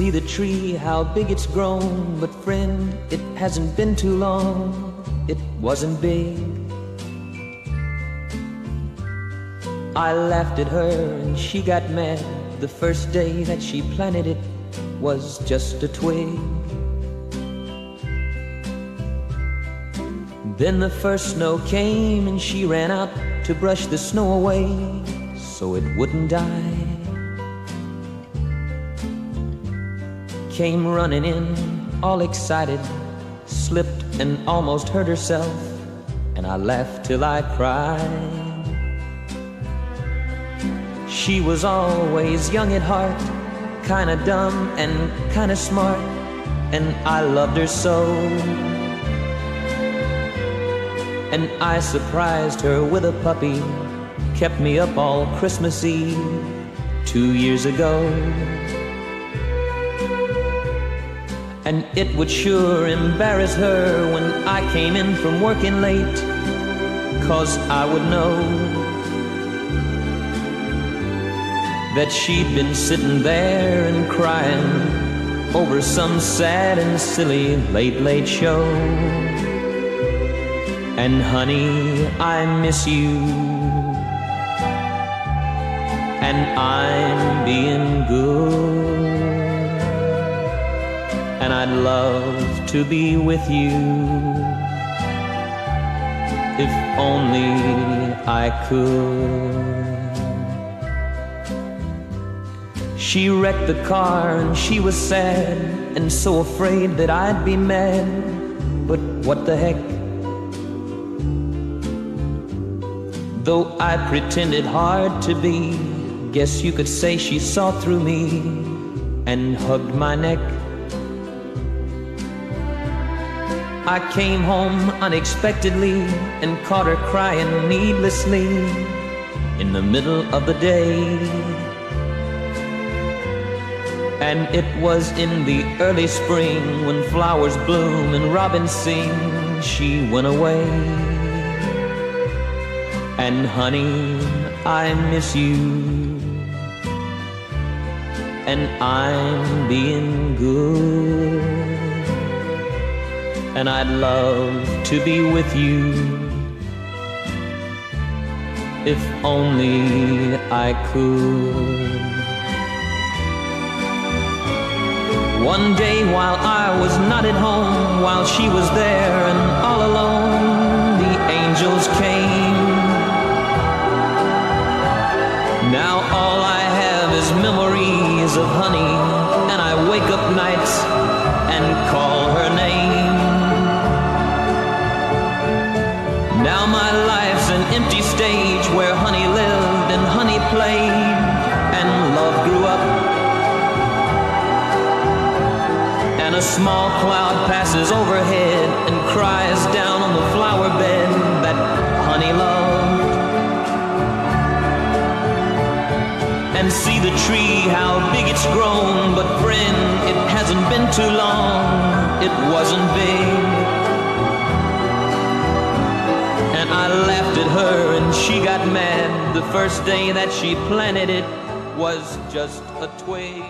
See the tree, how big it's grown, but friend, it hasn't been too long. It wasn't big. I laughed at her and she got mad. The first day that she planted it was just a twig. Then the first snow came and she ran out to brush the snow away so it wouldn't die. Came running in, all excited, slipped and almost hurt herself, and I laughed till I cried. She was always young at heart, kinda dumb and kinda smart, and I loved her so and I surprised her with a puppy. Kept me up all Christmas Eve two years ago. And it would sure embarrass her when I came in from working late, cause I would know that she'd been sitting there and crying over some sad and silly late, late show. And honey, I miss you. And I'm being good. I'd love to be with you. If only I could. She wrecked the car and she was sad and so afraid that I'd be mad. But what the heck? Though I pretended hard to be, guess you could say she saw through me and hugged my neck. I came home unexpectedly and caught her crying needlessly in the middle of the day. And it was in the early spring when flowers bloom and robins sing, she went away. And honey, I miss you. And I'm being good. And I'd love to be with you. If only I could. One day while I was not at home, while she was there and all alone, the angels came. Now all I have is memories of honey, a small cloud passes overhead and cries down on the flower bed that honey loved. And see the tree, how big it's grown. But friend, it hasn't been too long, it wasn't big. And I laughed at her and she got mad. The first day that she planted it was just a twig.